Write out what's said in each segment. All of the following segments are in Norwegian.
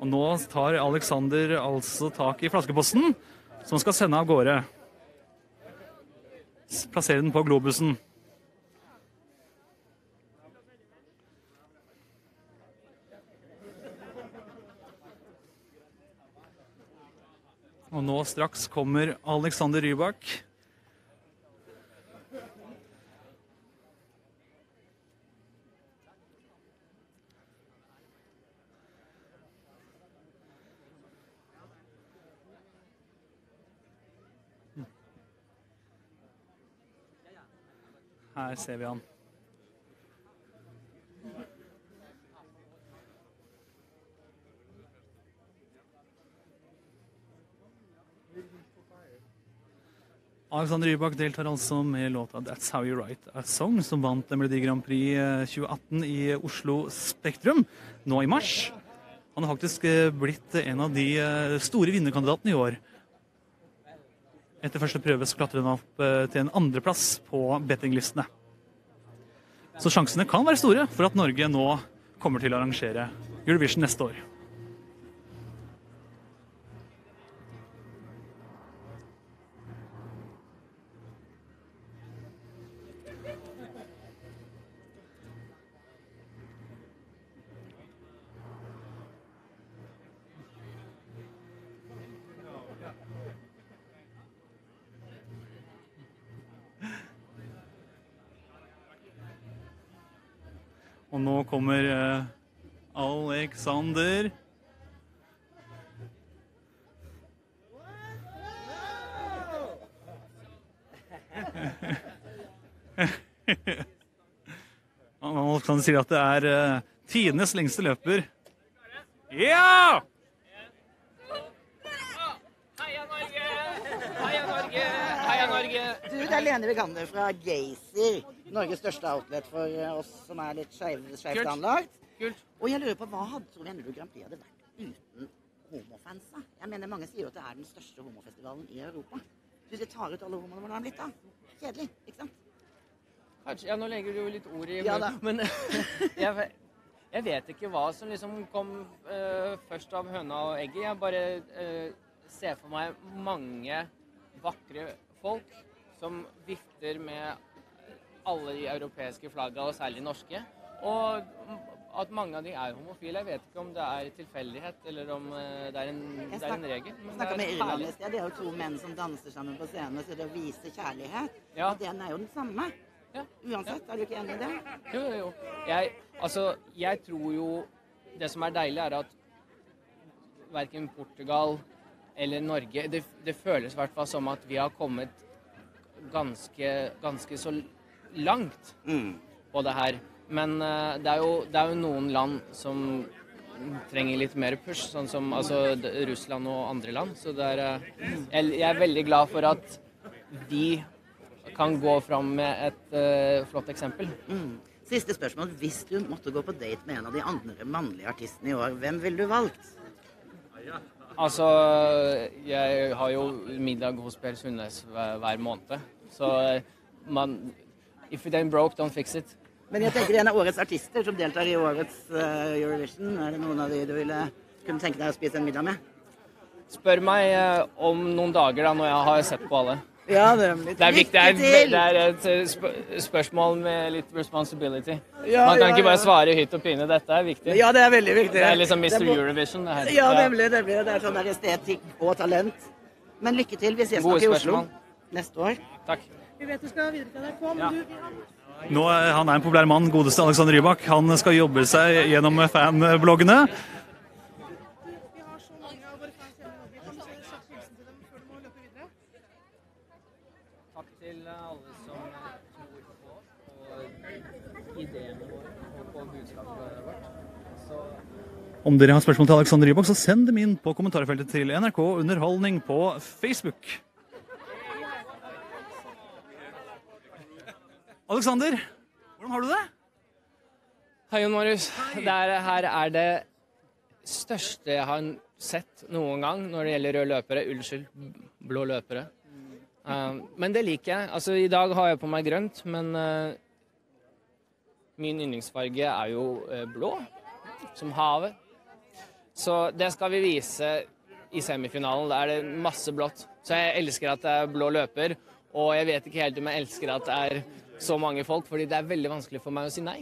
Og nå tar Alexander altså tak i flaskeposten, som skal sende av gårde. Plassere den på globusen. Og nå straks kommer Alexander Rybak. Her ser vi han. Alexander Rybak deltar altså med låta 'That's How You Write A Song', som vant Melodi Grand Prix eh, 2018 i Oslo Spektrum nå i mars. Han har faktisk eh, blitt en av de eh, store vinnerkandidatene i år. Etter første prøve så klatrer hun opp eh, til en andreplass på bettinglistene. Så sjansene kan være store for at Norge nå kommer til å arrangere Eurovision neste år. Og nå kommer eh, Alexander. Han sier at det er uh, tidenes lengste løper. Ja! Heia Norge! Heia Norge! Heia Norge! Du, det er Lene Vikander fra Gazer. Norges største outlet for eh, oss som er litt skeiv- skeivt anlagt. Kult. Og jeg lurer på, hva hadde Lene du Grand Prix hadde vært uten homofansa? Jeg mener, mange sier jo at det er den største homofestivalen i Europa. Hvis vi tar ut alle homoene, hvordan har det blitt da? Kjedelig, ikke sant? Kanskje, ja, nå legger du jo litt ord i Ja da. men jeg, jeg vet ikke hva som liksom kom uh, først av høna og egget. Jeg bare uh, ser for meg mange vakre folk som vifter med alle de europeiske flagga, og særlig norske. Og at mange av de er homofile. Jeg vet ikke om det er tilfeldighet, eller om eh, det er en, Jeg det er en regel. Jeg Men det snakka med Irland i sted. Det er jo to menn som danser sammen på scenen og sier å vise kjærlighet. Ja. Og den er jo den samme. Ja. Uansett, er du ikke enig i det? Jo, jo, jo. Jeg, altså, jeg tror jo Det som er deilig, er at verken Portugal eller Norge Det, det føles i hvert fall som at vi har kommet ganske, ganske så langt Mm. på det her. Men eh, det, er jo, det er jo noen land som trenger litt mer push, sånn som altså, Russland og andre land. Så det er, eh, jeg, jeg er veldig glad for at de kan gå fram med et uh, flott eksempel. Mm. Siste spørsmål. Hvis du måtte gå på date med en av de andre mannlige artistene i år, hvem ville du valgt? Altså, jeg har jo middag hos Per Sundnes hver, hver måned. Så man If it ain't broke, don't fix it. Men jeg tenker en av årets artister som deltar i årets uh, Eurovision. Er det noen av de du ville kunne tenke deg å spise en middag med? Spør meg uh, om noen dager da, når jeg har sett på alle. Ja, det er Det er viktig. Det er, det er et eh, sp spørsmål med litt responsibility. Ja, Man kan ja, ikke bare svare hytt og pine. Dette er viktig. Ja, det er veldig viktig. Det er liksom Mr. Det må- Eurovision. Det her. Ja, nemlig. nemlig. Det er sånn estetikk og talent. Men lykke til. Vi ses nok i Oslo neste år. Takk. Vi vet du skal videre til NRK, men Ja. du, vi har Nå er Han er en populær mann, godeste Alexander Rybak. Han skal jobbe seg gjennom fanbloggene. Om dere har spørsmål til Alexander Rybak, så send dem inn på kommentarfeltet til NRK Underholdning på Facebook. Alexander, hvordan har du det? Hei, Jon Marius. Det er- her er det største jeg har sett noen gang når det gjelder røde løpere. Unnskyld, blå løpere. Uh, men det liker jeg. Altså, I dag har jeg på meg grønt, men uh, min yndlingsfarge er jo uh, blå, som havet. Så det skal vi vise i semifinalen. Da er det masse blått. Så jeg elsker at det er blå løper, og jeg vet ikke helt om jeg elsker at det er så mange folk, fordi det er veldig vanskelig for meg å si nei.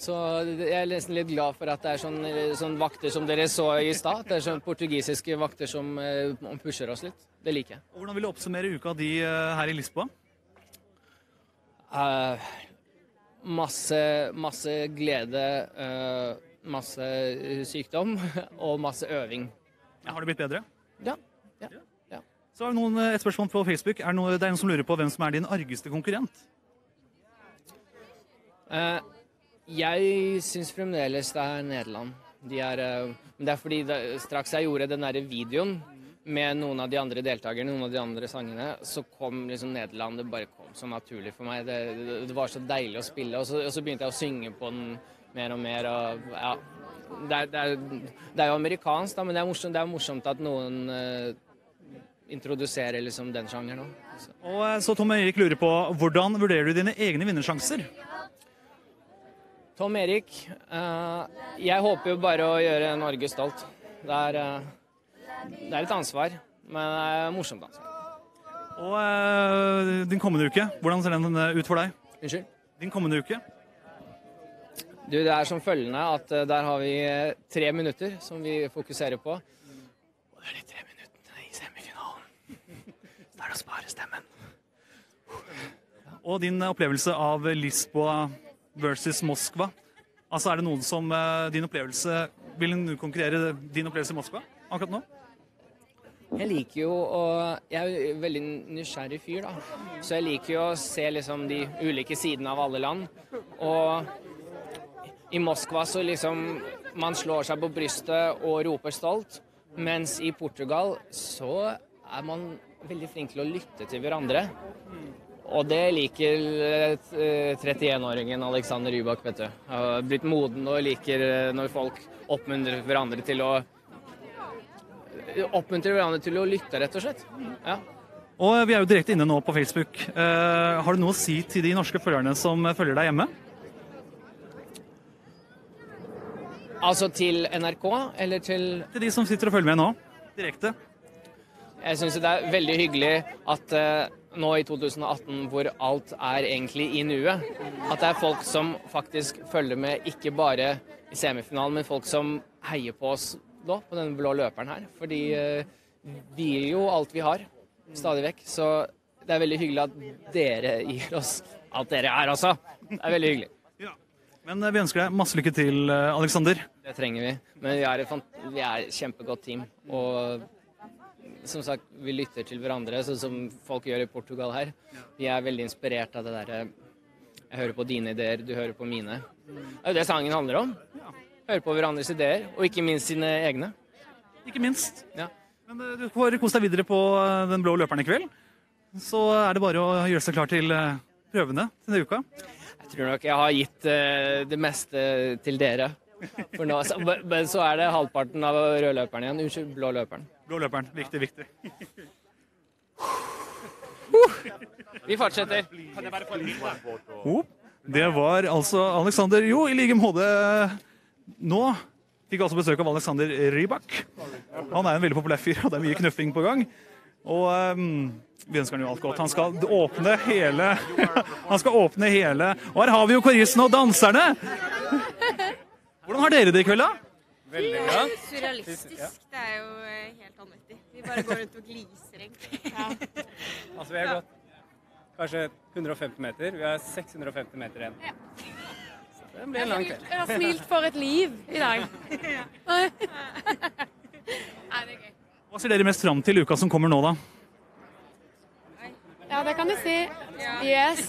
Så jeg er nesten litt glad for at det er sånn, sånn vakter som dere så i stad. Det er sånn portugisiske vakter som eh, pusher oss litt. Det liker jeg. Hvordan vil du oppsummere uka di eh, her i Lisboa? Uh, masse, masse glede, eh, masse sykdom og masse øving. Ja, har det blitt bedre? Ja. Ja. Så er det noen, eh, et spørsmål på Facebook. Er det, noe, det er noen som lurer på hvem som er din argeste konkurrent? Uh, jeg syns fremdeles det er Nederland. De er, uh, det er fordi det, straks jeg gjorde den derre videoen med noen av de andre deltakerne, noen av de andre sangene, så kom liksom Nederland Det bare kom så naturlig for meg. Det, det, det var så deilig å spille. Og så, og så begynte jeg å synge på den mer og mer. Og, ja, det, er, er, det er jo amerikansk, da, men det er morsomt, er morsomt at noen eh, introduserer liksom den sjangeren òg. Og eh, så Tom Erik lurer på hvordan vurderer du dine egne vinnersjanser? Tom Erik, eh, jeg håper jo bare å gjøre Norge stolt. Det er, eh, det er et ansvar, men det er et morsomt ansvar. Og eh, din kommende uke, hvordan ser den eh, ut for deg? Unnskyld? Din kommende uke? Du, det er som følgende at eh, der har vi tre minutter som vi fokuserer på. Og det er de tre semifinalen. Å spare stemmen. Og din opplevelse av Lisboa versus Moskva. Altså Er det noen som eh, din opplevelse Vil du konkurrere din opplevelse i Moskva akkurat nå? Jeg liker jo å Jeg er en veldig nysgjerrig fyr, da. Så jeg liker jo å se liksom de ulike sidene av alle land. Og i Moskva så liksom Man slår seg på brystet og roper stolt. Mens i Portugal så er man veldig flink til å lytte til hverandre. Og det liker eh, 31-åringen Alexander Rybak, vet du. Har blitt moden og liker eh, når folk oppmuntrer hverandre til å Oppmuntrer hverandre til å lytte, rett og slett. Ja. Og Vi er jo direkte inne nå på Facebook. Eh, har du noe å si til de norske følgerne som følger deg hjemme? Altså til NRK, eller til Til de som sitter og følger med nå? Direkte. Jeg syns det er veldig hyggelig at eh, nå i 2018, hvor alt er egentlig i nuet, at det er folk som faktisk følger med, ikke bare i semifinalen, men folk som heier på oss nå, på den blå løperen her. Fordi eh, vi gir jo alt vi har, stadig vekk. Så det er veldig hyggelig at dere gir oss alt dere er, altså. Det er veldig hyggelig. Men eh, vi ønsker deg masse lykke til, Aleksander. Alexander. Det trenger vi. Men vi er et, vi er et kjempegodt team. Og som sagt, vi lytter til hverandre, sånn som folk gjør i Portugal her. Vi er veldig inspirert av det derre Jeg hører på dine ideer, du hører på mine. Det er jo det sangen handler om. Høre på hverandres ideer, og ikke minst sine egne. Ikke minst. Ja. Men eh, du får kose deg videre på eh, den blå løperen i kveld. Så er det bare å gjøre seg klar til prøvene prøvene denne uka. Jeg tror nok jeg har gitt eh, det meste til dere. For nå, så, men så er det halvparten av rødløperen igjen. Unnskyld, blåløperen. Blå løperen. Viktig, viktig. Vi fortsetter. Oh, det var altså Alexander Jo, i like måte. Nå fikk altså besøk av Alexander Rybak. Han er en veldig populær fyr, og det er mye knuffing på gang. Og um, vi ønsker han jo alt godt. Han skal åpne hele Han skal åpne hele Og her har vi jo koristen og danserne! Hvordan har dere det i kveld, da? Veldig bra. Surrealistisk. Det er jo eh, helt vanvittig. Vi bare går rundt og gliser, egentlig. Altså, vi har gått kanskje 150 meter. Vi har 650 meter igjen. Så det blir en lang kveld. Jeg har smilt for et liv i dag. Nei, det er gøy. Hva ser dere mest fram til i uka som kommer nå, da? Ja, det kan du si. Yes.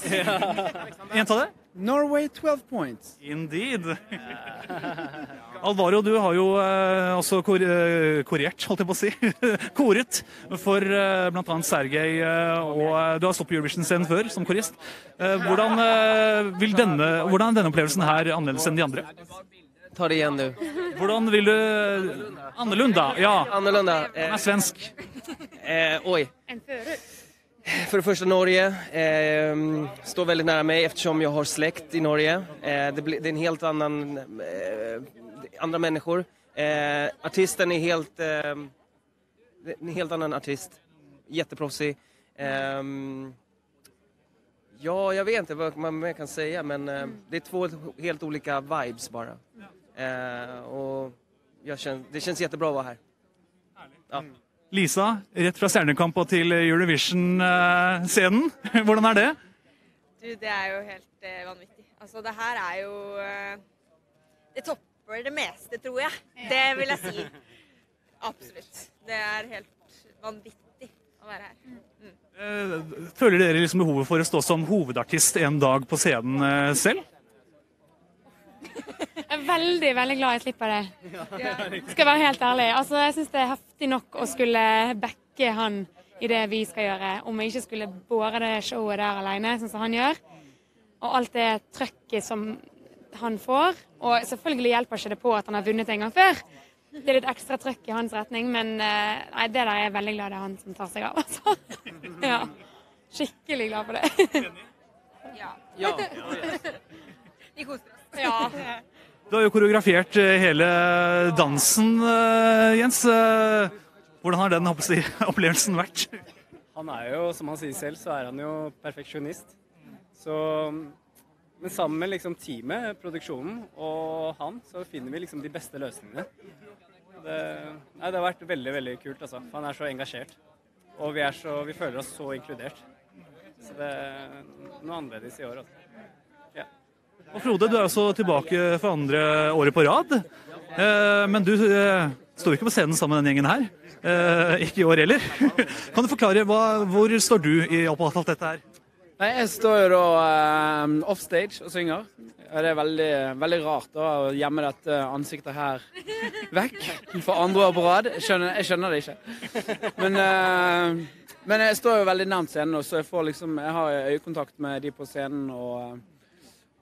Gjenta det? Norway 12 points. Indeed. Alvaro, du har jo eh, også kor eh, korert, holdt jeg på å si. Koret for eh, bl.a. Sergej, eh, og eh, du har stått på Eurovision-scenen før som korist. Eh, hvordan, eh, vil denne, hvordan er denne opplevelsen her annerledes enn de andre? Ta det igjen, du. Hvordan vil du Annerlunda, ja. Annerlunda. Han er svensk. eh, oj. En För det første Norge. Eh, står veldig nær meg, ettersom jeg har slekt i Norge. Eh, det, blir, det er en helt annen Eh, andra mennesker. Eh, artisten er helt, eh, en helt annen artist. Kjempeproffsig. Ehm, ja, jeg vet ikke hva man kan si, men eh, det er två helt olika vibes bare. Eh, och jag känner, det kjennes kjempebra å være her. Ja. Lisa, rett fra Stjernekamp og til Eurovision-scenen. Hvordan er det? Du, det er jo helt eh, vanvittig. Altså, det her er jo eh, Det topper det meste, tror jeg. Det vil jeg si. Absolutt. Det er helt vanvittig å være her. Eh, Føler dere liksom behovet for å stå som hovedartist en dag på scenen eh, selv? Er veldig veldig glad jeg slipper det. Skal være helt ærlig. Altså, jeg syns det er heftig nok å skulle backe han i det vi skal gjøre, om jeg ikke skulle båre det showet der alene, sånn som han gjør. Og alt det trøkket som han får. Og selvfølgelig hjelper ikke det på at han har vunnet en gang før. Det er litt ekstra trøkk i hans retning, men eh, nei, det der er jeg veldig glad det er han som tar seg av. Altså. Ja. Skikkelig glad for det. Ja. Ja. Vi koser oss. Ja. Du har jo koreografert eh, hele dansen, eh, Jens. Eh, Hvordan har den opplevelsen vært? Han er jo, som han sier selv, så er han jo perfeksjonist. Så, men sammen med liksom teamet, produksjonen og han, så finner vi liksom de beste løsningene. Det, nei, det har vært veldig, veldig kult, altså. Han er så engasjert. Og vi, så, vi føler oss så inkludert. Så det er noe annerledes i år, altså. Og Frode, du er også tilbake for andre året på rad. Eh, Men du eh, står ikke på scenen sammen med den gjengen her. Eh, Ikke i år heller. Kan du forklare hvor står du i alt dette her? Nei, Jeg står jo da offstage og synger. Det er veldig, veldig rart da, å gjemme dette ansiktet her vekk for andre år på rad. Skjønner, jeg skjønner det ikke. Men, men jeg står jo veldig nærmt scenen, så jeg, liksom, jeg har øyekontakt med de på scenen og,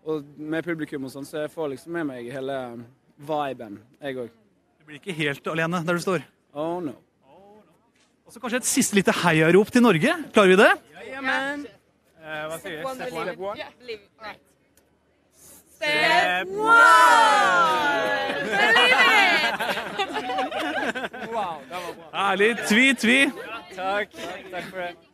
og med publikum og sånn, så jeg får liksom med meg hele viben, jeg òg. Du blir ikke helt alene der du står. Oh no. Og så kanskje et siste lite heiarop til Norge. Klarer vi det? Ja, men. Uh, hva sier One Step one? Step Yeah, believe it. Right. Step Believe it! Wow, det var bra. Ærlig Tvi, tvi. Takk. Takk for det.